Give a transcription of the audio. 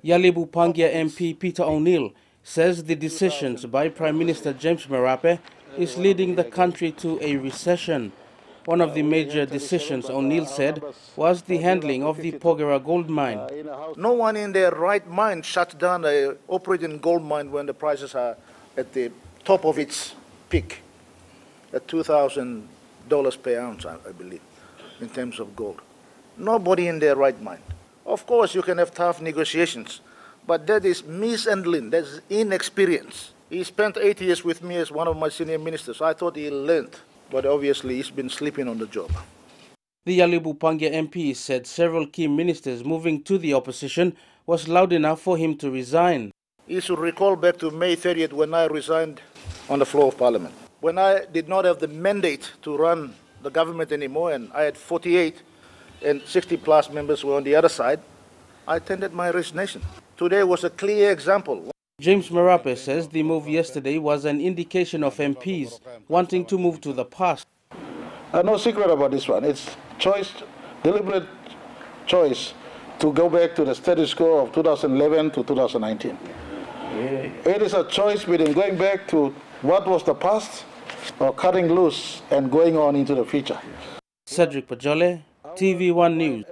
Ialibu Pangia MP Peter O'Neill says the decisions by Prime Minister James Marape is leading the country to a recession. One of the major decisions, O'Neill said, was the handling of the Porgera gold mine. No one in their right mind shuts down a operating gold mine when the prices are at the top of its peak, at $2,000 per ounce, I believe, in terms of gold. Nobody in their right mind. Of course, you can have tough negotiations, but that is mishandling, that's inexperience. He spent eight years with me as one of my senior ministers. I thought he learned, but obviously he's been sleeping on the job. The Ialibu Pangia MP said several key ministers moving to the opposition was loud enough for him to resign. He should recall back to May 30th when I resigned on the floor of Parliament. When I did not have the mandate to run the government anymore, and I had 48 and 60 plus members were on the other side, I tendered my resignation. Today was a clear example. James Marape says the move yesterday was an indication of MPs wanting to move to the past. Uh, no secret about this one. It's choice, deliberate choice to go back to the status quo of 2011 to 2019. It is a choice between going back to what was the past or cutting loose and going on into the future. Cedric Pajole, TVWAN News.